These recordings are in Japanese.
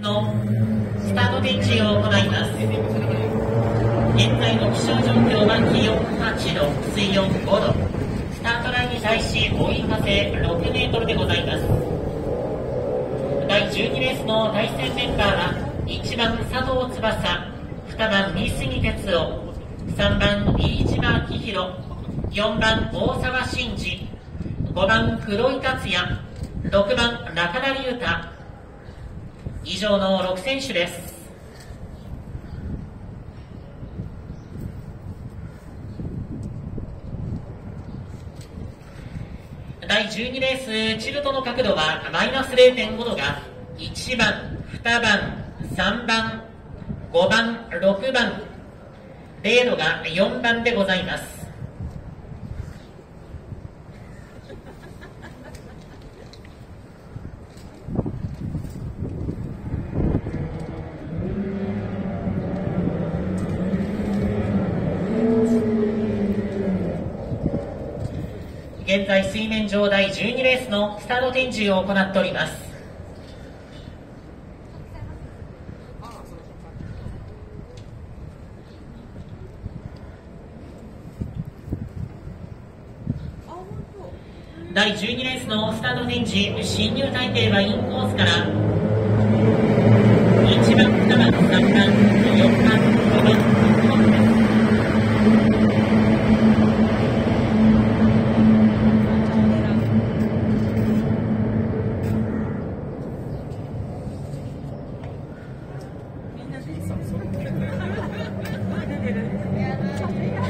のスタート展示を行います。現在の気象状況は気温8度水温5度。スタートラインに対し追い風6メートルでございます。第12レースの対戦メンバーは1番佐藤翼2番三杉哲夫3番飯島明宏4番大沢慎二5番黒井達也6番中田龍太以上の6選手です。第12レースチルトの角度はマイナス0.5度が1番2番3番5番6番0度が4番でございます。現在水面上第12レースのスタート展示を行っております。第12レースのスタート展示進入体系はインコースから1番、2番、3番、4番、5番、6番で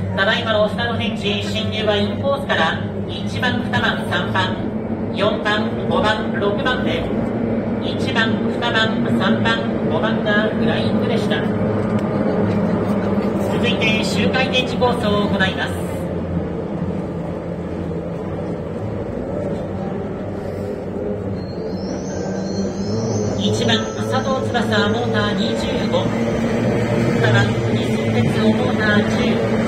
すただいまのスタート展示進入はインコースから1番、2番、3番、4番、5番、6番で1番、2番、3番、5番がフライングでした。続いて周回展示コースを行います。1番佐藤翼モーター25 2番西鉄オモーター10